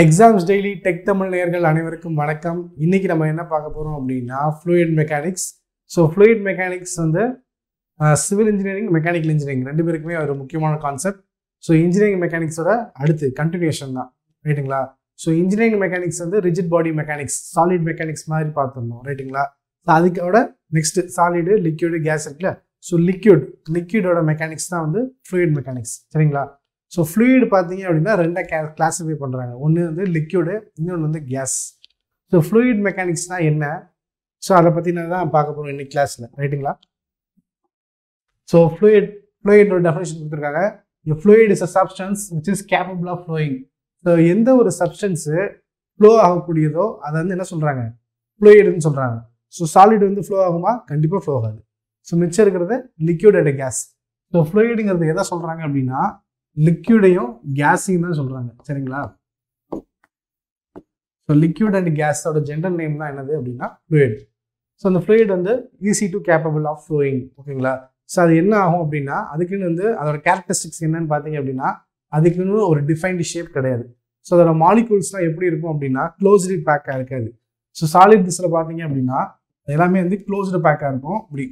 Exams daily tech Tamil நேயர்கள் அனைவருக்கும் வணக்கம். இன்றைக்கி நம்ம என்ன பார்க்க போகிறோம் அப்படின்னா fluid mechanics so fluid mechanics வந்து சிவில் இன்ஜினியரிங் மெக்கானிக்கல் இன்ஜினியரிங் ரெண்டு பேருக்குமே ஒரு முக்கியமான கான்செப்ட் ஸோ இன்ஜினியரிங் மெக்கானிக்ஸோட அடுத்து கண்டினியூஷன் தான். ரைட்டுங்களா ஸோ இன்ஜினியரிங் மெக்கானிக்ஸ் வந்து rigid body mechanics solid mechanics மாதிரி பார்த்துருந்தோம் ரைட்டுங்களா ஸோ அதுக்கோட நெக்ஸ்ட்டு சாலிடு லிக்யூடு கேஸ் இருக்குல்ல? ஸோ லிக்யூட் லிக்யூடோட மெக்கானிக்ஸ் தான் வந்து ஃப்ளூயிட் மெக்கானிக்ஸ் சரிங்களா? ஸோ ஃப்ளூயிட் பார்த்தீங்க அப்படின்னா ரெண்டாக கே கிளாஸிஃபை பண்ணுறாங்க ஒன்று வந்து லிக்யூடு இன்னொன்று வந்து கேஸ் ஸோ ஃப்ளூயிட் மெக்கானிக்ஸ்னால் என்ன? ஸோ அதை பற்றி நான் தான் பார்க்க போகிறோம் இன்னைக்கு கிளாஸில் ரைட்டுங்களா ஸோ ஃப்ளூயிட் ஃப்ளூயிடோட டெஃபினேஷன் கொடுத்துருக்காங்க. Fluid is a substance which is capable of flowing so எந்த ஒரு சப்ஸ்டன்ஸு ஃப்ளோ ஆகக்கூடியதோ அதை வந்து என்ன சொல்கிறாங்க ஃப்ளூயிடுன்னு சொல்கிறாங்க ஸோ சாலிட் வந்து ஃப்ளோ ஆகுமா? கண்டிப்பாக ஃப்ளோ ஆகாது. ஸோ மிச்சம் இருக்கிறது லிக்யூட் அண்ட் கேஸ் ஸோ ஃப்ளூயிடுங்கிறது எதை சொல்கிறாங்க அப்படின்னா லிக்யூடையும் கேஸையும் தான் சொல்கிறாங்க சரிங்களா? ஸோ லிக்யூட் அண்ட் கேஸோட ஜென்ரல் நேம் தான் என்னது அப்படின்னா ஃப்ளூயிட் ஸோ அந்த ஃப்ளூயிட் வந்து easy to capable of flowing ஓகேங்களா? ஸோ அது என்ன ஆகும் அப்படின்னா அதுக்குன்னு வந்து அதோட கேரக்டரிஸ்டிக்ஸ் என்னன்னு பார்த்தீங்க அப்படின்னா அதுக்குன்னு ஒரு டிஃபைன்டு ஷேப் கிடையாது. ஸோ அதோட மாலிகூல்ஸ்லாம் எப்படி இருக்கும் அப்படின்னா க்ளோஸ்டு பேக்காக இருக்காது. ஸோ சாலிட் திஸில் பார்த்தீங்க அப்படின்னா எல்லாமே வந்து க்ளோஸ்டு பேக்காக இருக்கும். இப்படி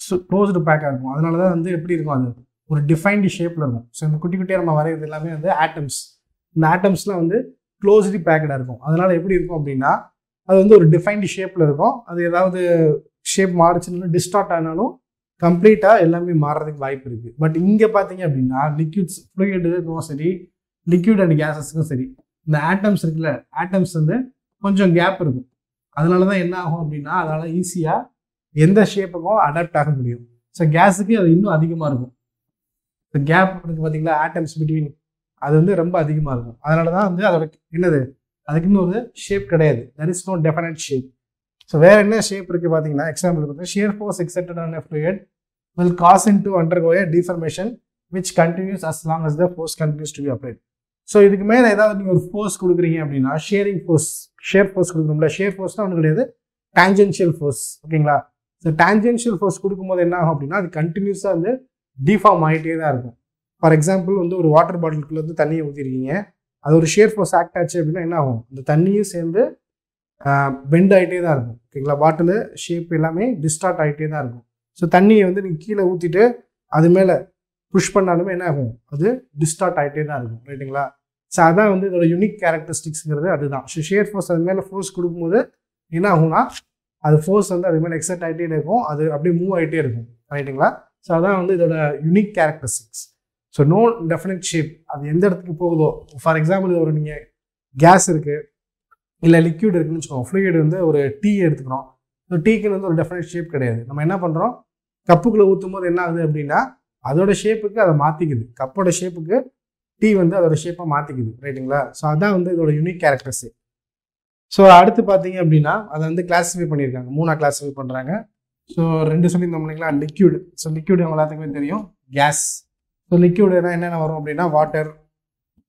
ஸோ க்ளோஸ்டு பேக்காக இருக்கும். அதனால தான் வந்து எப்படி இருக்கும் அது? ஒரு டிஃபைன்டு ஷேப்பில் இருக்கும். ஸோ இந்த குட்டி குட்டியாக நம்ம வரைகிறது எல்லாமே வந்து ஆட்டம்ஸ் இந்த ஆட்டம்ஸ்லாம் வந்து க்ளோஸ்லி பேக்கடாக இருக்கும். அதனால் எப்படி இருக்கும் அப்படின்னா அது வந்து ஒரு டிஃபைன்டு ஷேப்பில் இருக்கும். அது ஏதாவது ஷேப் மாறுச்சுன்னு டிஸ்டார்ட் ஆனாலும் கம்ப்ளீட்டாக எல்லாமே மாறுறதுக்கு வாய்ப்பு இருக்குது பட் இங்கே பார்த்தீங்க அப்படின்னா லிக்யூட்ஸ் ஃப்ளூயிடுக்கும் சரி லிக்யூட் அண்ட் கேஸஸ்க்கும் சரி இந்த ஆட்டம்ஸ் இருக்குல்ல ஆட்டம்ஸ் வந்து கொஞ்சம் கேப் இருக்கும். அதனால தான் என்ன ஆகும் அப்படின்னா அதனால் ஈஸியாக எந்த ஷேப்புக்கும் அடாப்ட் ஆக முடியும். ஸோ கேஸுக்கு அது இன்னும் அதிகமாக இருக்கும். இந்த கேப் இருக்கு பார்த்தீங்களா ஆட்டம்ஸ் பிட்வீன் அது வந்து ரொம்ப அதிகமாக இருக்கும். அதனால தான் வந்து அதோட என்னது அதுக்குன்னு ஒரு ஷேப் கிடையாது. There is no definite shape so வேற என்ன ஷேப் இருக்குது பார்த்தீங்கன்னா எக்ஸாம்பிள் பார்த்தீங்கன்னா shear force exerted on fluid will cause it to undergo a deformation which continues as long as the force continues to be applied so இதுக்கு மேலே ஏதாவது நீங்கள் ஒரு ஃபோர்ஸ் கொடுக்குறீங்க அப்படின்னா ஷேரிங் ஃபோர்ஸ் ஷேர் ஃபோர்ஸ் கொடுக்கணும்ல. ஷேர் ஃபோர்ஸ்னால் ஒன்று கிடையாது. டேஞ்சென்ஷியல் ஃபோர்ஸ் ஓகேங்களா ஸோ டேஞ்சென்ஷியல் ஃபோர்ஸ் கொடுக்கும்போது என்ன ஆகும் அப்படின்னா அது கண்டினியூஸாக வந்து டிஃபார்ம் ஆகிட்டே தான் இருக்கும். ஃபார் எக்ஸாம்பிள் வந்து ஒரு வாட்டர் பாட்டிலுக்குள்ள வந்து தண்ணியை ஊற்றிருக்கீங்க அது ஒரு ஷேர் ஃபோர்ஸ் ஆக்ட் ஆச்சு அப்படின்னா என்ன ஆகும்? அந்த தண்ணியும் சேர்ந்து பெண்ட் ஆகிட்டே தான் இருக்கும். ஓகேங்களா பாட்டில் ஷேப் எல்லாமே டிஸ்டார்ட் ஆகிட்டே தான் இருக்கும். ஸோ தண்ணியை வந்து நீங்கள் கீழே ஊற்றிட்டு அது மேலே புஷ் பண்ணாலுமே என்ன ஆகும்? அது டிஸ்டார்ட் ஆகிட்டே தான் இருக்கும். ரைட்டுங்களா ஸோ அதான் வந்து இதோட யூனிக் கேரக்டரிஸ்டிக்ஸுங்கிறது அதுதான். ஸோ ஷேர் ஃபோர்ஸ் அது மேலே ஃபோர்ஸ் கொடுக்கும்போது என்ன ஆகும்னா அது ஃபோர்ஸ் வந்து அது மேலே எக்ஸைட் ஆகிட்டே இருக்கும். அது அப்படியே மூவ் ஆகிட்டே இருக்கும். ரைட்டுங்களா ஸோ அதான் வந்து இதோட unique characteristics so no definite shape அது எந்த இடத்துக்கு போகுதோ ஃபார் எக்ஸாம்பிள் ஒரு நீங்கள் கேஸ் இருக்குது இல்லை லிக்யூட் இருக்குன்னு வச்சுக்கோங்க ஃப்ளூயிட் வந்து ஒரு டீ எடுத்துக்கிறோம். ஸோ டீக்குன்னு வந்து ஒரு டெஃபினட் ஷேப் கிடையாது. நம்ம என்ன பண்ணுறோம் கப்புக்குள்ளே ஊற்றும் போது என்ன ஆகுது அப்படின்னா அதோட ஷேப்புக்கு அதை மாற்றிக்குது கப்போட ஷேப்புக்கு டீ வந்து அதோட ஷேப்பை மாற்றிக்குது ரைட்டுங்களா? ஸோ அதான் வந்து இதோட யூனிக் கேரக்டர்ஸு ஸோ அடுத்து பார்த்தீங்க அப்படின்னா அதை வந்து கிளாஸிஃபை பண்ணியிருக்காங்க. மூணாக கிளாஸிஃபை பண்ணுறாங்க ஸோ ரெண்டு சொல்லியிருந்தோம் இல்லைங்களா? லிக்யூடு ஸோ லிக்யூடு நம்ம எல்லாத்துக்குமே தெரியும். கேஸ் ஸோ லிக்யூடுனா என்னென்ன வரும் அப்படின்னா வாட்டர்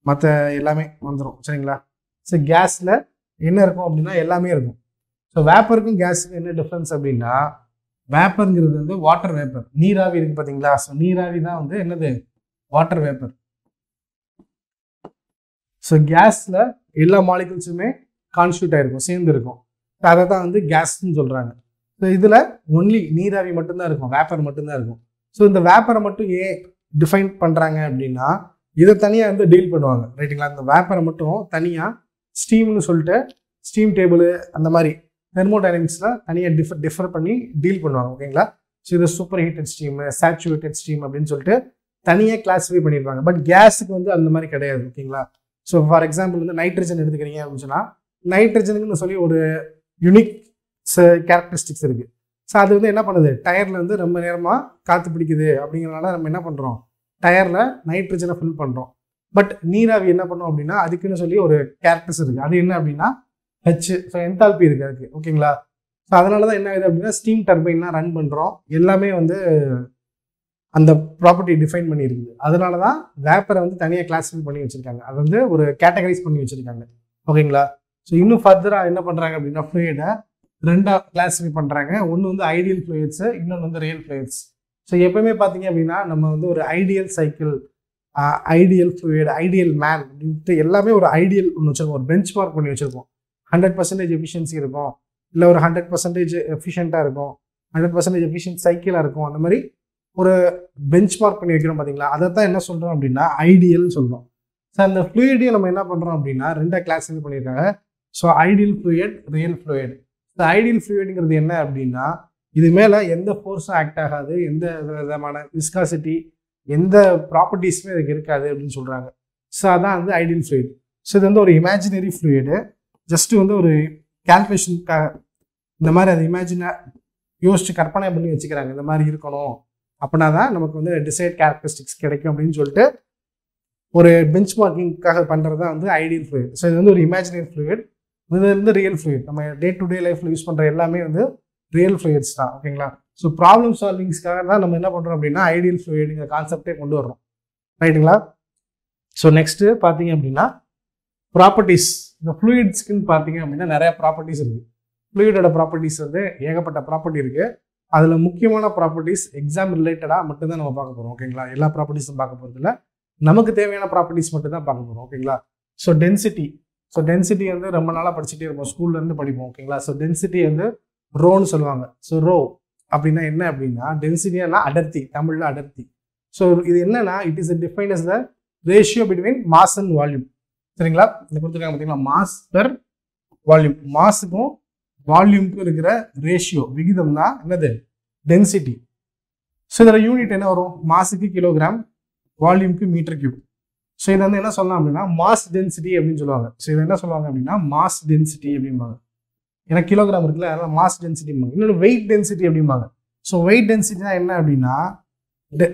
மற்ற எல்லாமே வந்துடும் சரிங்களா? ஸோ கேஸில் என்ன இருக்கும் அப்படின்னா எல்லாமே இருக்கும். ஸோ வேப்பருக்கும் கேஸுக்கும் என்ன டிஃப்ரென்ஸ் அப்படின்னா வேப்பருங்கிறது வந்து வாட்டர் வேப்பர் நீராவி இருக்குது பார்த்தீங்களா ஸோ நீராவி தான் வந்து என்னது? வாட்டர் வேப்பர் ஸோ கேஸில் எல்லா மாலிகுல்ஸுமே கான்ஸ்டியூட் ஆகிருக்கும் சேர்ந்து இருக்கும் அதை தான் வந்து கேஸ்ன்னு சொல்கிறாங்க ஸோ இதில் ஒன்லி நீராவி மட்டும்தான் இருக்கும் வேப்பர் மட்டும்தான் இருக்கும். ஸோ இந்த வேப்பரை மட்டும் ஏன் டிஃபைன் பண்ணுறாங்க அப்படின்னா இதை தனியாக வந்து டீல் பண்ணுவாங்க ரைட்டுங்களா இந்த வேப்பரை மட்டும் தனியாக ஸ்டீம்னு சொல்லிட்டு ஸ்டீம் டேபிள் அந்த மாதிரி தெர்மோடைனமிக்ஸில் தனியாக டிஃபர் டிஃபர் பண்ணி டீல் பண்ணுவாங்க ஓகேங்களா ஸோ இது super heated steam saturated steam அப்படின்னு சொல்லிட்டு தனியாக கிளாஸிஃபை பண்ணியிருப்பாங்க பட் கேஸுக்கு வந்து அந்த மாதிரி கிடையாது ஓகேங்களா ஸோ ஃபார் எக்ஸாம்பிள் வந்து நைட்ரஜன் எடுத்துக்கிறீங்க அப்படின்னு சொன்னால் நைட்ரஜனுக்குன்னு சொல்லி ஒரு யுனிக் கேரக்டரிஸ்டிக்ஸ் இருக்குது ஸோ அது வந்து என்ன பண்ணுது? டயரில் வந்து ரொம்ப நேரமாக காற்று பிடிக்குது அப்படிங்கிறனால நம்ம என்ன பண்ணுறோம் டயரில் நைட்ரஜனை ஃபில் பண்ணுறோம் பட் நீராவி என்ன பண்ணோம் அப்படின்னா அதுக்குன்னு சொல்லி ஒரு கேரக்டர்ஸ் இருக்குது அது என்ன அப்படின்னா ஹெச் ஸோ என்தால்பி இருக்குது அதுக்கு. ஓகேங்களா ஸோ அதனால தான் என்ன ஆகுது அப்படின்னா ஸ்டீம் டர்பைன்லாம் ரன் பண்ணுறோம் எல்லாமே வந்து அந்த ப்ராப்பர்ட்டி டிஃபைன் பண்ணியிருக்குது. அதனால தான் வேப்பரை வந்து தனியாக கிளாஸிஃபை பண்ணி வச்சுருக்காங்க. அதை வந்து ஒரு கேட்டகரைஸ் பண்ணி வச்சுருக்காங்க. ஓகேங்களா ஸோ இன்னும் ஃபர்தராக என்ன பண்ணுறாங்க அப்படின்னா ஃப்ளூயிடை ரெண்டாக கிளாஸிஃபை பண்ணுறாங்க ஒன்று வந்து ஐடியல் ஃப்ளூயிட்ஸு இன்னொன்று வந்து ரியல் ஃப்ளூயிட்ஸ் ஸோ எப்பவுமே பார்த்தீங்க அப்படின்னா நம்ம வந்து ஒரு ideal cycle ideal fluid ideal man அப்படின்ட்டு எல்லாமே ஒரு ஐடியல் ஒன்று வச்சுருக்கோம் ஒரு பெஞ்ச் மார்க் பண்ணி வச்சுருக்கோம் ஹண்ட்ரட் பர்சன்டேஜ் எஃபிஷியன்சி இருக்கும். இல்லை ஒரு ஹண்ட்ரட் பர்சன்டேஜ் எஃபிஷியண்ட்டாக இருக்கும். ஹண்ட்ரட் பர்சன்டேஜ் எஃபிஷியன்ட் சைக்கிளாக இருக்கும். அந்த மாதிரி ஒரு பெஞ்ச் மார்க் பண்ணி வைக்கிறோம் பார்த்தீங்களா அதை தான் என்ன சொல்கிறோம் அப்படின்னா ஐடியல்னு சொல்கிறோம் ஸோ அந்த ஃப்ளூயிடையும் நம்ம என்ன பண்ணுறோம் அப்படின்னா ரெண்டாக கிளாஸ் பண்ணியிருக்காங்க. So ideal fluid real fluid இந்த ஐடியல் ஃப்ளூயிடுங்கிறது என்ன அப்படின்னா இது மேலே எந்த ஃபோர்ஸும் ஆக்ட் ஆகாது எந்த விதமான விஸ்காசிட்டி எந்த ப்ராப்பர்ட்டிஸுமே இதுக்கு இருக்காது அப்படின்னு சொல்கிறாங்க ஸோ அதான் வந்து ஐடியல் ஃப்ளூயிட் ஸோ இது வந்து ஒரு இமேஜினரி ஃப்ளூயிடு ஜஸ்ட்டு வந்து ஒரு கேல்குலேஷனுக்காக இந்த மாதிரி அதை இமேஜினா யோசிச்சு கற்பனை பண்ணி வச்சுக்கிறாங்க. இந்த மாதிரி இருக்கணும். அப்படின்னா தான் நமக்கு வந்து டிசைட் கேரக்டரிஸ்டிக்ஸ் கிடைக்கும் அப்படின்னு சொல்லிட்டு ஒரு பெஞ்ச் மார்க்கிங்காக பண்ணுறது தான் வந்து ஐடியல் ஃப்ளூயிட் ஸோ இது வந்து ஒரு இமேஜினரி ஃப்ளூயிட் இது வந்து ரியல் ஃப்ளூயிட் நம்ம டே டு டே லைஃப்பில் யூஸ் பண்ணுற எல்லாமே வந்து ரியல் ஃப்ளூயிட்ஸ் தான் ஓகேங்களா ஸோ ப்ராப்ளம் சால்விங்ஸ்க்காக தான் நம்ம என்ன பண்ணுறோம் அப்படின்னா ஐடியல் ஃப்ளூயிடுங்கிற கான்செப்டே கொண்டு வர்றோம். ரைட்டுங்களா ஸோ நெக்ஸ்ட்டு பார்த்தீங்க அப்படின்னா ப்ராப்பர்ட்டிஸ் இந்த ஃப்ளூயிட்ஸ்க்குன்னு பார்த்தீங்க அப்படின்னா நிறைய ப்ராப்பர்ட்டிஸ் இருக்குது ஃப்ளூயிடோட ப்ராப்பர்ட்டிஸ் வந்து ஏகப்பட்ட ப்ராப்பர்ட்டி இருக்குது அதில் முக்கியமான ப்ராப்பர்ட்டிஸ் எக்ஸாம் ரிலேட்டடாக மட்டும்தான் நம்ம பார்க்க போகிறோம் ஓகேங்களா எல்லா ப்ராப்பர்ட்டிஸும் பார்க்க போகிறதில்ல நமக்கு தேவையான ப்ராப்பர்ட்டிஸ் மட்டும் தான் பார்க்க போகிறோம் ஓகேங்களா ஸோ டென்சிட்டி ஸோ டென்சிட்டி வந்து ரொம்ப நாளாக படிச்சுட்டே இருப்போம். ஸ்கூல்லேருந்து படிப்போம் ஓகேங்களா ஸோ டென்சிட்டி வந்து ரோன்னு சொல்லுவாங்க. ஸோ ரோ அப்படின்னா என்ன அப்படின்னா டென்சிட்டினா அடர்த்தி தமிழில் அடர்த்தி. ஸோ இது என்னன்னா it is define as the ratio between mass and volume சரிங்களா? இந்த கொடுத்துருக்காங்க பார்த்தீங்களா? மாஸ் பெர் வால்யூம் மாஸுக்கும் வால்யூமுக்கும் இருக்கிற ரேஷியோ விகிதம் தான் என்னது? டென்சிட்டி ஸோ இதில் யூனிட் என்ன வரும்? மாஸுக்கு கிலோகிராம் வால்யூம்க்கு மீட்டர் கியூப் ஸோ இதை வந்து என்ன சொல்லலாம் அப்படின்னா மாஸ் டென்சிட்டி அப்படின்னு சொல்லுவாங்க. ஸோ இதை என்ன சொல்லுவாங்க அப்படின்னா மாஸ் டென்சிட்டி அப்படிம்பாங்க. ஏன்னா கிலோகிராம் இருக்குல்ல அதனால் மாஸ் டென்சிட்டி இன்னொன்று வெயிட் டென்சிட்டி அப்படிம்பாங்க. ஸோ வெயிட் டென்சிட்டினா என்ன அப்படின்னா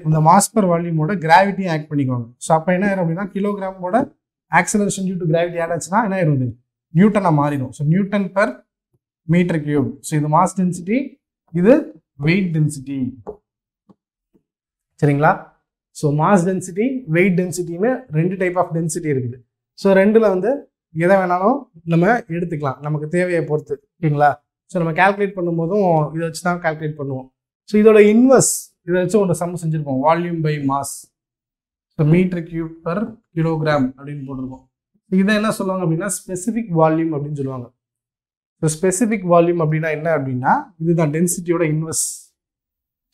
இந்த மாஸ் பர் வால்யூமோட கிராவிட்டியும் ஆக்ட் பண்ணிக்குவாங்க ஸோ அப்போ என்ன ஆயிரும் அப்படின்னா கிலோகிராமோட acceleration due to gravity add ஆச்சுன்னா என்ன ஆயிரும் நியூட்டனாக மாறிடும். So Newton per metre cube so இது மாஸ் டென்சிட்டி இது வெயிட் டென்சிட்டி சரிங்களா? ஸோ மாஸ் டென்சிட்டி வெயிட் டென்சிட்டின்னு ரெண்டு டைப் ஆஃப் டென்சிட்டி இருக்குது. ஸோ ரெண்டில் வந்து எதை வேணாலும் நம்ம எடுத்துக்கலாம். நமக்கு தேவையை பொறுத்து ஓகேங்களா ஸோ நம்ம கால்குலேட் பண்ணும்போதும் இதை வச்சு தான் கால்குலேட் பண்ணுவோம். ஸோ இதோட இன்வெர்ஸ் இதை வச்சு ஒன்று sum செஞ்சுருப்போம். Volume by mass so metre cube per kilogram அப்படின்னு போட்டிருக்கோம். இதை என்ன சொல்லுவாங்க அப்படின்னா ஸ்பெசிஃபிக் வால்யூம் அப்படின்னு சொல்லுவாங்க. ஸோ ஸ்பெசிஃபிக் வால்யூம் அப்படின்னா என்ன அப்படின்னா இதுதான் டென்சிட்டியோட இன்வெர்ஸ்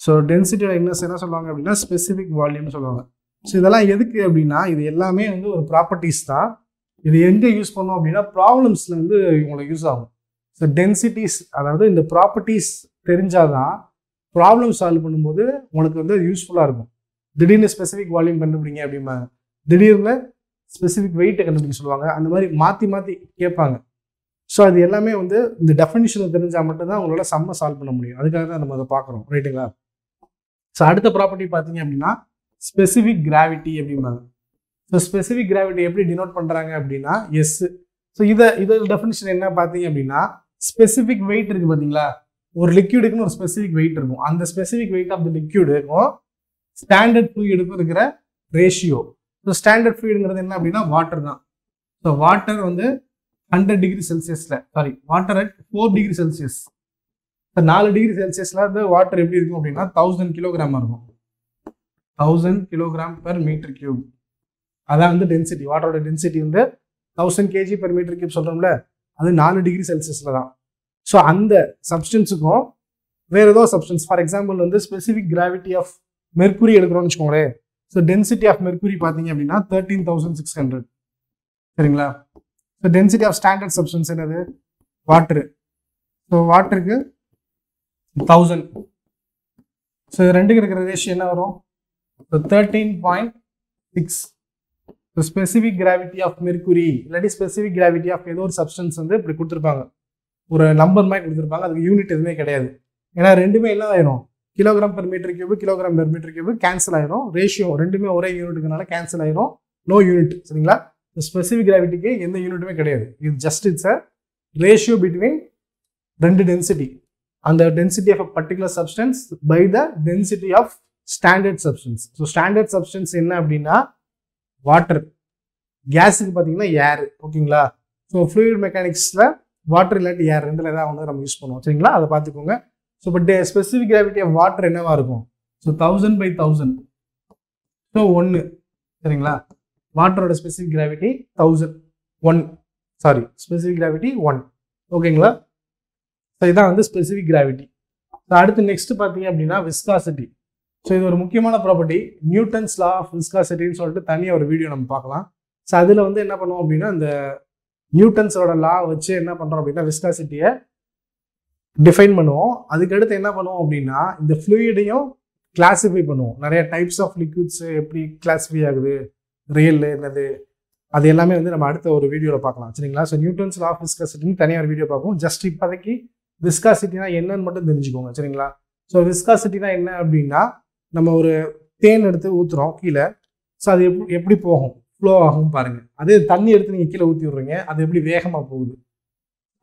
ஸோ டென்சிட்டி டைக்னஸ் என்ன சொல்லுவாங்க அப்படின்னா ஸ்பெசிஃபிக் வால்யூம்னு சொல்லுவாங்க. ஸோ இதெல்லாம் எதுக்கு அப்படின்னா இது எல்லாமே வந்து ஒரு ப்ராப்பர்ட்டிஸ் தான். இது எங்கே யூஸ் பண்ணோம் அப்படின்னா ப்ராப்ளம்ஸில் வந்து உங்களுக்கு யூஸ் ஆகும். ஸோ டென்சிட்டிஸ் அதாவது இந்த ப்ராப்பர்ட்டிஸ் தெரிஞ்சாதான் ப்ராப்ளம் சால்வ் பண்ணும்போது உங்களுக்கு வந்து யூஸ்ஃபுல்லாக இருக்கும். திடீர்னு ஸ்பெசிஃபிக் வால்யூம் கண்டுபிடிங்க அப்படிமா திடீர்னு ஸ்பெசிஃபிக் வெயிட்டை கண்டுபிடிக்க சொல்லுவாங்க. அந்த மாதிரி மாற்றி மாற்றி கேட்பாங்க. ஸோ அது எல்லாமே வந்து இந்த டெஃபினிஷனை தெரிஞ்சால் மட்டும்தான் உங்களால் செம்ம சால்வ் பண்ண முடியும். அதுக்காக தான் நம்ம அதை பார்க்குறோம். ரைட்டுங்களா ஸோ அடுத்த ப்ராப்பர்ட்டி பார்த்தீங்க அப்படின்னா ஸ்பெசிஃபிக் கிராவிட்டி அப்படிம்பாங்க. ஸோ ஸ்பெசிஃபிக் கிராவிட்டி எப்படி டினோட் பண்ணுறாங்க அப்படின்னா எஸ் ஸோ இதை இதோட டெஃபினிஷன் என்ன பார்த்தீங்க அப்படின்னா ஸ்பெசிஃபிக் வெயிட் இருக்குது பார்த்தீங்களா? ஒரு லிக்யூடுக்குன்னு ஒரு ஸ்பெசிஃபிக் வெயிட் இருக்கும். அந்த ஸ்பெசிஃபிக் வெயிட் ஆஃப் த லிக்யூடுக்கும் ஸ்டாண்டர்ட் ஃப்ளூயிடுக்கும் இருக்கிற ரேஷியோ ஸோ ஸ்டாண்டர்ட் ஃப்ளூயிடுங்கிறது என்ன அப்படின்னா வாட்டர் தான். ஸோ வாட்டர் வந்து ஹண்ட்ரட் டிகிரி செல்சியஸில் sorry water at four degree Celsius இப்போ நாலு டிகிரி செல்சியஸில் வந்து வாட்டர் எப்படி இருக்கும் அப்படின்னா தௌசண்ட் கிலோகிராம் இருக்கும். Thousand kilogram per metre cube அதான் வந்து டென்சிட்டி வாட்டரோட டென்சிட்டி வந்து thousand KG per metre cube சொல்கிறோம்ல அது நாலு டிகிரி செல்சியஸில் தான். ஸோ அந்த சப்ஸ்டன்ஸுக்கும் வேறு ஏதோ சப்ஸ்டன்ஸ் ஃபார் எக்ஸாம்பிள் வந்து ஸ்பெசிஃபிக் கிராவிட்டி ஆஃப் மெர்க்குரி எடுக்கிறோம்னு வச்சுக்கோங்களேன். ஸோ டென்சிட்டி ஆஃப் மெர்க்குரி பார்த்தீங்க அப்படின்னா தேர்ட்டீன் தௌசண்ட் சிக்ஸ் ஹண்ட்ரட் சரிங்களா? So density of standard substance என்னது? வாட்டரு ஸோ வாட்டருக்கு தௌசண்ட் ஸோ இது ரெண்டுக்கு இருக்கிற ரேஷியோ என்ன வரும்? Thirteen point six specific gravity of mercury இல்லாட்டி ஸ்பெசிஃபிக் கிராவிட்டி ஆஃப் ஏதோ ஒரு சப்ஸ்டன்ஸ் வந்து இப்படி கொடுத்துருப்பாங்க. ஒரு நம்பர் மாதிரி கொடுத்துருப்பாங்க. அதுக்கு யூனிட் எதுவுமே கிடையாது. ஏன்னா ரெண்டுமே என்ன ஆயிரும்? Kilogram per metre cube kilogram per metre cube cancel ஆயிரும். ரேஷியோ ரெண்டுமே ஒரே யூனிட்டுக்குனால கேன்சல் ஆயிரும். நோ யூனிட் சரிங்களா? ஸ்பெசிஃபிக் கிராவிட்டிக்கு எந்த யூனிட்டுமே கிடையாது. இது just it's a ratio between ரெண்டு டென்சிட்டி அந்த density of a particular substance by the density of standard substance so standard substance என்ன அப்படின்னா வாட்டர் கேஸுக்கு பார்த்தீங்கன்னா ஏர் ஓகேங்களா ஸோ ஃப்ளூயிட் மெக்கானிக்ஸில் வாட்டர் இல்லாட்டி ஏர் ரெண்டில் ஏதாவது ஒன்று நம்ம யூஸ் பண்ணுவோம். சரிங்களா? அதை பார்த்துக்கோங்க. So but specific gravity of water என்னவா இருக்கும்? So thousand by thousand so ஒன்று சரிங்களா? வாட்டரோட specific gravity thousand one sorry specific gravity one ஓகேங்களா ஸோ இதான் வந்து ஸ்பெசிஃபிக் கிராவிட்டி ஸோ அடுத்து நெக்ஸ்ட் பார்த்தீங்க அப்படின்னா விஸ்காசிட்டி ஸோ இது ஒரு முக்கியமான ப்ராப்பர்ட்டி நியூட்டன்ஸ் லா ஆஃப் விஸ்காசிட்டின்னு சொல்லிட்டு தனியாக ஒரு வீடியோ நம்ம பார்க்கலாம். ஸோ அதில் வந்து என்ன பண்ணுவோம் அப்படின்னா இந்த நியூட்டன்ஸோட லா வச்சு என்ன பண்ணுறோம் அப்படின்னா விஸ்காசிட்டியை டிஃபைன் பண்ணுவோம். அதுக்கடுத்து என்ன பண்ணுவோம் அப்படின்னா இந்த ஃப்ளூயிடையும் கிளாஸிஃபை பண்ணுவோம். நிறைய டைப்ஸ் ஆஃப் லிக்விட்ஸ் எப்படி கிளாஸிஃபை ஆகுது ரியல் என்னது அது எல்லாமே வந்து நம்ம அடுத்த ஒரு வீடியோவில் பார்க்கலாம். சரிங்களா? ஸோ நியூட்டன்ஸ் லா ஆஃப் விஸ்காசிட்டின்னு தனியாக ஒரு வீடியோ பார்ப்போம். ஜஸ்ட் இப்போதைக்கு விஸ்காசிட்டினா என்னன்னு மட்டும் தெரிஞ்சுக்கோங்க சரிங்களா? ஸோ விஸ்காசிட்டினா என்ன அப்படின்னா நம்ம ஒரு தேன் எடுத்து ஊற்றுறோம் கீழே. ஸோ அது எப்படி எப்படி போகும்? ஃப்ளோ ஆகும் பாருங்கள் அதே தண்ணி எடுத்து நீங்கள் கீழே ஊற்றி விட்றீங்க அது எப்படி வேகமாக போகுது?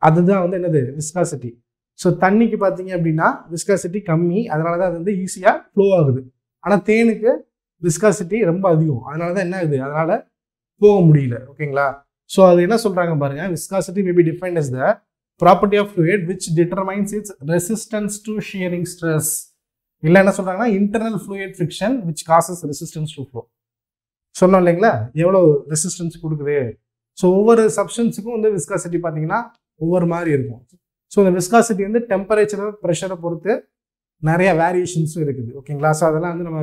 அதுதான் வந்து என்னது? விஸ்காசிட்டி ஸோ தண்ணிக்கு பார்த்தீங்க அப்படின்னா விஸ்காசிட்டி கம்மி. அதனால தான் அது வந்து ஈஸியாக ஃப்ளோ ஆகுது. ஆனால் தேனுக்கு விஸ்காசிட்டி ரொம்ப அதிகம். அதனால தான் என்ன ஆகுது? அதனால் போக முடியல ஓகேங்களா? ஸோ அது என்ன சொல்கிறாங்க பாருங்கள் viscosity may be is the property of fluid which determines its resistance to shearing stress இல்லை என்ன சொல்கிறாங்கன்னா internal fluid friction which causes resistance to flow சொன்னோம் இல்லைங்களா? எவ்வளோ ரெசிஸ்டன்ஸ் கொடுக்குது? ஸோ ஒவ்வொரு சப்ஸ்டன்ஸுக்கும் வந்து விஸ்காசிட்டி பார்த்தீங்கன்னா ஒவ்வொரு மாதிரி இருக்கும். ஸோ இந்த விஸ்காசிட்டி வந்து டெம்பரேச்சரை ப்ரெஷரை பொறுத்து நிறைய வேரியேஷன்ஸும் இருக்குது. ஓகேங்களா ஸோ அதெல்லாம் வந்து நம்ம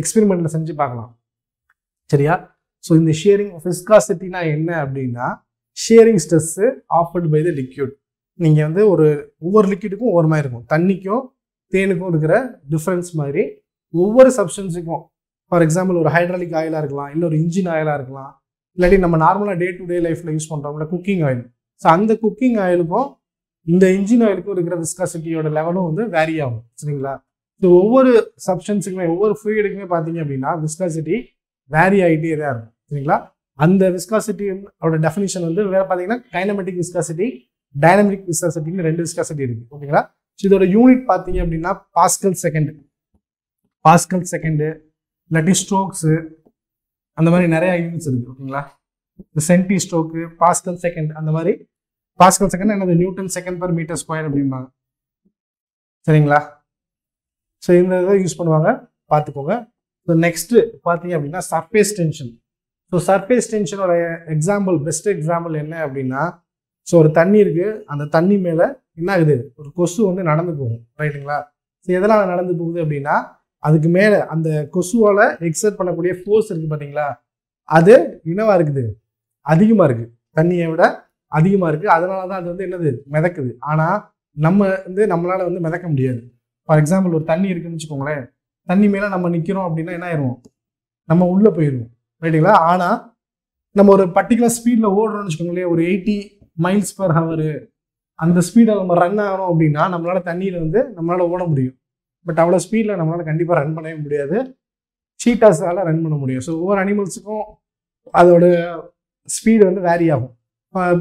எக்ஸ்பெரிமெண்ட்டில் செஞ்சு பார்க்கலாம். சரியா? ஸோ இந்த ஷியரிங் விஸ்காசிட்டினா என்ன அப்படின்னா shearing stress offered by the liquid நீங்கள் வந்து ஒரு ஒவ்வொரு லிக்யூடுக்கும் ஒவ்வொரு மாதிரி இருக்கும். தண்ணிக்கும் தேனுக்கும் இருக்கிற டிஃப்ரென்ஸ் மாதிரி ஒவ்வொரு சப்ஸ்டன்ஸுக்கும் ஃபார் எக்ஸாம்பிள் ஒரு ஹைட்ராலிக் ஆயிலாக இருக்கலாம் இல்லை ஒரு இன்ஜின் ஆயிலாக இருக்கலாம். இல்லாட்டி நம்ம நார்மலாக டே டு டே லைஃப்பில் யூஸ் பண்ணுறோம்ல குக்கிங் ஆயில் ஸோ அந்த குக்கிங் ஆயிலுக்கும் இந்த இன்ஜின் ஆயிலுக்கும் இருக்கிற விஸ்காசிட்டியோட லெவலும் வந்து வேரி ஆகும். சரிங்களா? ஸோ ஒவ்வொரு சப்ஸ்டன்ஸுக்குமே ஒவ்வொரு ஃப்ளூயிடுக்குமே பார்த்தீங்க அப்படின்னா விஸ்காசிட்டி வேரி ஆகிட்டே தான் இருக்கும். சரிங்களா? அந்த விஸ்காசிட்டி அவரோட டெஃபினிஷன் வந்து வேற பார்த்தீங்கன்னா கைனமெட்டிக் விஸ்காசிட்டி டைனமிக் விஸ்காசிட்டின்னு ரெண்டு விஸ்காசிட்டி இருக்கு. ஓகேங்களா ஸோ இதோட யூனிட் பார்த்தீங்க அப்படின்னா பாஸ்கல் செகண்ட் பாஸ்கல் செகண்டு இல்லாட்டி ஸ்ட்ரோக்ஸு அந்த மாதிரி நிறையா யூனிட்ஸ் இருக்கு. ஓகேங்களா இந்த சென்டி ஸ்ட்ரோக்கு பாஸ்கல் செகண்ட் அந்த மாதிரி. பாஸ்கல் செகண்ட் என்னது? Newton second per metre square அப்படிம்பாங்க. சரிங்களா? ஸோ இந்த இதை யூஸ் பண்ணுவாங்க. பார்த்துக்கோங்க. ஸோ நெக்ஸ்ட்டு பார்த்தீங்க அப்படின்னா சர்ஃபேஸ் டென்ஷன் ஸோ சர்ஃபேஸ் டென்ஷனோட எக்ஸாம்பிள் பெஸ்ட் எக்ஸாம்பிள் என்ன அப்படின்னா ஸோ ஒரு தண்ணி இருக்குது அந்த தண்ணி மேலே என்ன ஆகுது? ஒரு கொசு வந்து நடந்து போகும் ரைட்டுங்களா ஸோ எதனால் நடந்து போகுது அப்படின்னா அதுக்கு மேலே அந்த கொசுவால் எக்ஸர்ட் பண்ணக்கூடிய ஃபோர்ஸ் இருக்குது பார்த்தீங்களா அது இனவாக இருக்குது அதிகமாக இருக்குது தண்ணியை விட அதிகமாக இருக்குது அதனால தான் அது வந்து என்னது? மிதக்குது. ஆனால் நம்ம வந்து நம்மளால் வந்து மிதக்க முடியாது. ஃபார் எக்ஸாம்பிள் ஒரு தண்ணி இருக்குன்னு வச்சுக்கோங்களேன். தண்ணி மேலே நம்ம நிற்கிறோம் அப்படின்னா என்ன ஆயிரும்? நம்ம உள்ளே போயிடுவோம் ரைட்டுங்களா ஆனால் நம்ம ஒரு பர்டிகுலர் ஸ்பீடில் ஓடுறோம்னு வச்சுக்கோங்களேன் ஒரு எயிட்டி மைல்ஸ் பர் ஹவர் அந்த ஸ்பீடில் நம்ம ரன் ஆகிறோம் அப்படின்னா நம்மளால் தண்ணியில் வந்து நம்மளால் ஓட முடியும். பட் அவ்வளோ ஸ்பீடில் நம்மளால் கண்டிப்பாக ரன் பண்ணவே முடியாது. சீட்டாஸால் ரன் பண்ண முடியும். ஸோ ஒவ்வொரு அனிமல்ஸுக்கும் அதோட ஸ்பீடு வந்து வேரி ஆகும்.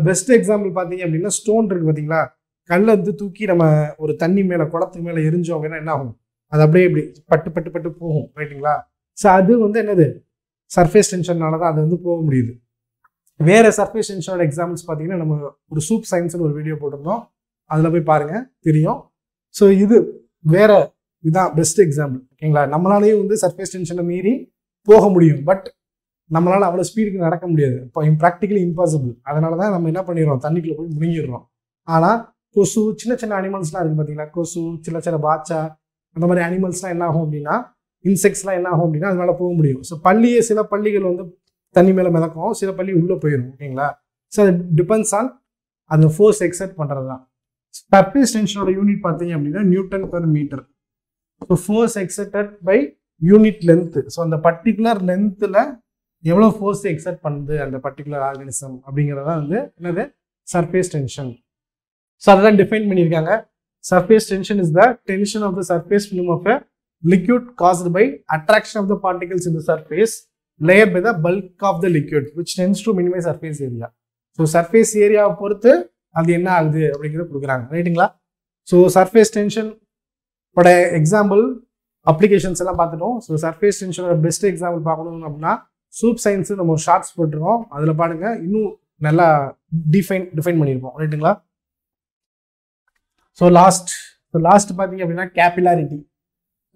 பெஸ்ட் எக்ஸாம்பிள் பார்த்தீங்க அப்படின்னா ஸ்டோன் இருக்குது பார்த்தீங்களா? கல்லை வந்து தூக்கி நம்ம ஒரு தண்ணி மேலே குளத்துக்கு மேலே எரிஞ்சோம் அப்படின்னா என்ன ஆகும்? அது அப்படியே இப்படி பட்டு பட்டு பட்டு போகும். ரைட்டுங்களா ஸோ அது வந்து என்னது? சர்ஃபேஸ் டென்ஷனால தான் அது வந்து போக முடியுது. வேறு சர்ஃபேஸ் டென்ஷனோட எக்ஸாம்பிள்ஸ் பார்த்தீங்கன்னா நம்ம ஒரு சூப் சயின்ஸ்னு ஒரு வீடியோ போட்டிருந்தோம். அதில் போய் பாருங்கள் தெரியும். ஸோ இது வேற இதுதான் பெஸ்ட் எக்ஸாம்பிள் ஓகேங்களா? நம்மளாலேயும் வந்து சர்ஃபேஸ் டென்ஷனை மீறி போக முடியும். பட் நம்மளால் அவ்வளோ ஸ்பீடுக்கு நடக்க முடியாது. இப்போ ப்ராக்டிக்கலி இம்பாசிபிள் அதனால தான் நம்ம என்ன பண்ணிடுறோம்? தண்ணிக்குள்ளே போய் முழுங்கிடுறோம். ஆனால் கொசு சின்ன சின்ன அனிமல்ஸ்லாம் இருக்குது பார்த்தீங்களா? கொசு சின்ன சின்ன பாச்சா அந்த மாதிரி அனிமல்ஸ்லாம் என்ன ஆகும் அப்படின்னா இன்செக்ட்ஸ்லாம் என்ன ஆகும் அப்படின்னா அதனால போக முடியும். ஸோ பள்ளியே சில பள்ளிகள் வந்து தண்ணி மேலே மிதக்கும். சில பள்ளி உள்ளே போயிடும் ஓகேங்களா? ஸோ அது டிபெண்ட்ஸ் ஆன் அந்த ஃபோர்ஸ் எக்ஸெப்ட் பண்ணுறது தான் சர்ஃபேஸ் டென்ஷனோட யூனிட் பார்த்தீங்க அப்படின்னா newton per metre so force excepted by unit length so அந்த பர்டிகுலர் லென்த்தில் எவ்வளோ ஃபோர்ஸ் எக்ஸெப்ட் பண்ணுது அந்த பர்டிகுலர் ஆர்கனிசம் தான் வந்து என்னது? சர்ஃபேஸ் டென்ஷன் ஸோ அதெல்லாம் டிஃபைன் பண்ணியிருக்காங்க. Surface tension is the tension of the surface film of a liquid caused by attraction of the particles in the surface layer by the bulk of the liquid which tends to minimize surface area. So surface ஏரியாவை பொறுத்து அது என்ன ஆகுது அப்படிங்கிறத கொடுக்குறாங்க. ரைட்டுங்களா so surface tension பட example applications எல்லாம் பார்த்துட்டோம். ஸோ சர்ஃபேஸ் டென்ஷனோட பெஸ்ட் எக்ஸாம்பிள் பார்க்கணும் அப்படின்னா சூப் சயின்ஸ் நம்ம ஒரு ஷார்ட்ஸ் போட்டிருக்கோம். அதில் பாருங்க இன்னும் நல்லா டிஃபைன் டிஃபைன் பண்ணியிருப்போம். ரைட்டுங்களா ஸோ லாஸ்ட் ஸோ லாஸ்ட் பார்த்தீங்க அப்படின்னா கேபிலாரிட்டி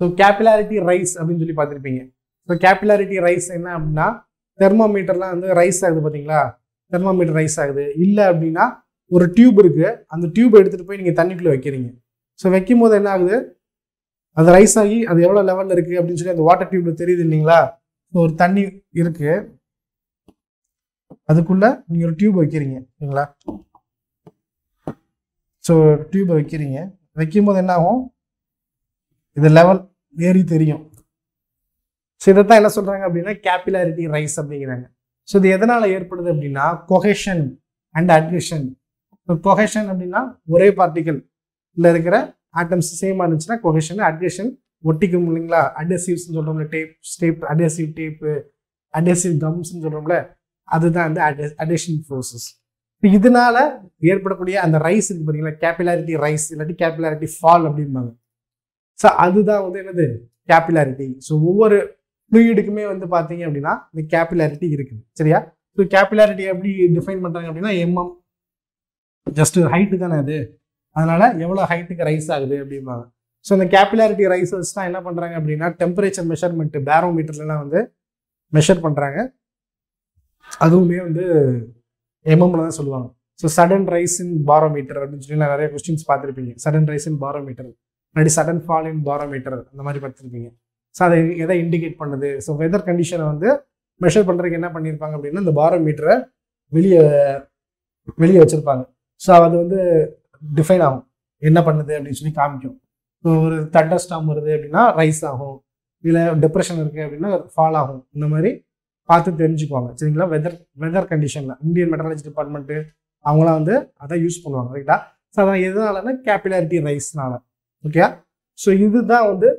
ஸோ கேபிலாரிட்டி ரைஸ் அப்படின்னு சொல்லி பார்த்துருப்பீங்க. ஸோ கேபிலாரிட்டி ரைஸ் என்ன அப்படின்னா தெர்மோமீட்டர்லாம் வந்து ரைஸ் ஆகுது பார்த்தீங்களா? தெர்மோமீட்டர் ரைஸ் ஆகுது. இல்லை அப்படின்னா ஒரு டியூப் இருக்குது அந்த டியூப் எடுத்துகிட்டு போய் நீங்கள் தண்ணிக்குள்ளே வைக்கிறீங்க. ஸோ வைக்கும் போது என்ன ஆகுது? அது ரைஸ் ஆகி அது எவ்வளோ லெவலில் இருக்குது அப்படின்னு சொல்லி அந்த வாட்டர் டியூப்ல தெரியுது இல்லைங்களா? ஸோ ஒரு தண்ணி இருக்குது அதுக்குள்ளே நீங்கள் ஒரு டியூப் வைக்கிறீங்க சரிங்களா ஸோ டியூப் வைக்கிறீங்க. வைக்கும்போது என்ன ஆகும்? இது லெவல் ஏறி தெரியும். ஸோ இதை தான் என்ன சொல்கிறாங்க அப்படின்னா கேபிலாரிட்டி ரைஸ் அப்படிங்கிறாங்க. ஸோ இது எதனால் ஏற்படுது அப்படின்னா கொஹேஷன் அண்ட் அட்ரிஷன் இப்போ கொஹேஷன் அப்படின்னா ஒரே பார்ட்டிக்கல் இருக்கிற ஆட்டம்ஸ் சேமாக இருந்துச்சுன்னா கொஹேஷன் அட்ரிஷன் ஒட்டிக்கும் இல்லைங்களா? அட்ஹெசிவ்ஸ் சொல்கிறோம்ல டேப் ஸ்டேப் அட்ஹெசிவ் டேப்பு அட்ஹெசிவ் கம்ஸ்ன்னு சொல்கிறோம்ல அதுதான் வந்து அடிஷன் ப்ரோசஸ் இதனால ஏற்படக்கூடிய அந்த ரைஸ் இருக்கு பார்த்தீங்களா கேபிலாரிட்டி ரைஸ் இல்லாட்டி கேபிலாரிட்டி ஃபால் அப்படிம்பாங்க. ஸோ அதுதான் வந்து என்னது? கேபிலாரிட்டி ஸோ ஒவ்வொரு ஃப்ளூயிடுக்குமே வந்து பார்த்தீங்க அப்படின்னா இந்த கேபிலாரிட்டி இருக்குது. சரியா? ஸோ கேபிலாரிட்டி எப்படி டிஃபைன் பண்ணுறாங்க அப்படின்னா எம்எம் ஜஸ்ட் ஹைட்டு தானே அது. அதனால எவ்வளோ ஹைட்டுக்கு ரைஸ் ஆகுது அப்படிம்பாங்க. ஸோ இந்த கேபிலாரிட்டி ரைசஸ் தான் என்ன பண்ணுறாங்க அப்படின்னா டெம்பரேச்சர் மெஷர்மெண்ட் பேரோமீட்டர்லாம் வந்து மெஷர் பண்ணுறாங்க அதுவுமே வந்து எம்எம்ல தான் சொல்லுவாங்க. So sudden rise in barometer அப்படின்னு சொல்லி நான் நிறைய கொஸ்டின்ஸ் பார்த்துருப்பீங்க. சடன் ரைஸ் இன் பாரோமீட்டர் இல்லாட்டி சடன் ஃபால் இன் பாரோமீட்டர் அந்த மாதிரி பார்த்துருப்பீங்க. ஸோ அதை எதை இண்டிகேட் பண்ணுது? ஸோ வெதர் கண்டிஷனை வந்து மெஷர் பண்ணுறதுக்கு என்ன பண்ணியிருப்பாங்க அப்படின்னா இந்த பாரோமீட்டரை வெளியே வெளியே வச்சுருப்பாங்க. ஸோ அது வந்து டிஃபைன் ஆகும். என்ன பண்ணுது அப்படின்னு சொல்லி காமிக்கும். ஸோ ஒரு தண்டர் ஸ்டாம் வருது அப்படின்னா ரைஸ் ஆகும். இல்லை டிப்ரெஷன் இருக்குது அப்படின்னா ஃபால் ஆகும். இந்த மாதிரி பார்த்து தெரிஞ்சுக்குவாங்க. சரிங்களா? வெதர் வெதர் கண்டிஷனில் இந்தியன் மெட்ரலஜி டிபார்ட்மெண்ட்டு அவங்களாம் வந்து அதை யூஸ் பண்ணுவாங்க. ரைட்டா ஸோ அதான் எதனாலன்னா கேபிலாரிட்டி ரைஸ்னால ஓகே ஸோ இதுதான் வந்து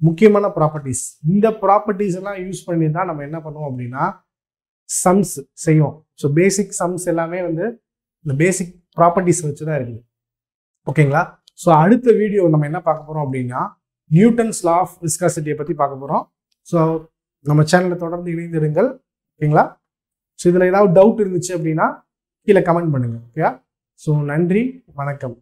முக்கியமான ப்ராப்பர்ட்டிஸ் இந்த ப்ராப்பர்ட்டிஸ் எல்லாம் யூஸ் பண்ணி தான் நம்ம என்ன பண்ணுவோம் அப்படின்னா சம்ஸ் செய்வோம். ஸோ பேசிக் சம்ஸ் எல்லாமே வந்து இந்த பேசிக் ப்ராப்பர்ட்டிஸ் வச்சு தான் இருக்குது ஓகேங்களா ஸோ அடுத்த வீடியோ நம்ம என்ன பார்க்க போகிறோம் அப்படின்னா நியூட்டன்ஸ் லா ஆஃப் விஸ்காசிட்டியை பற்றி பார்க்க போகிறோம் ஸோ நம்ம சேனலில் தொடர்ந்து இணைந்திருங்கள். ஓகேங்களா ஸோ இதில் ஏதாவது டவுட் இருந்துச்சு அப்படின்னா கீழே கமெண்ட் பண்ணுங்கள் ஓகே ஸோ நன்றி. வணக்கம்.